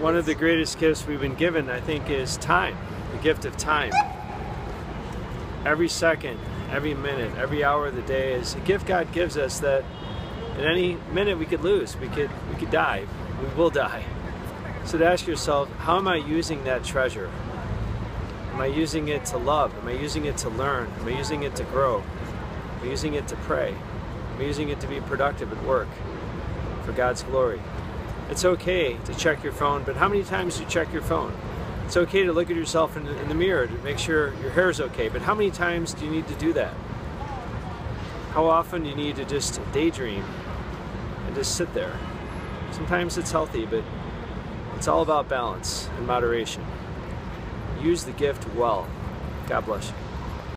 One of the greatest gifts we've been given, I think, is time. The gift of time. Every second, every minute, every hour of the day is a gift God gives us that at any minute we could lose. We could we could die. We will die. So to ask yourself, how am I using that treasure? Am I using it to love? Am I using it to learn? Am I using it to grow? Am I using it to pray? Am I using it to be productive at work for God's glory? It's okay to check your phone, but how many times do you check your phone? It's okay to look at yourself in the, in the mirror to make sure your hair is okay, but how many times do you need to do that? How often do you need to just daydream and just sit there? Sometimes it's healthy, but it's all about balance and moderation. Use the gift well. God bless you.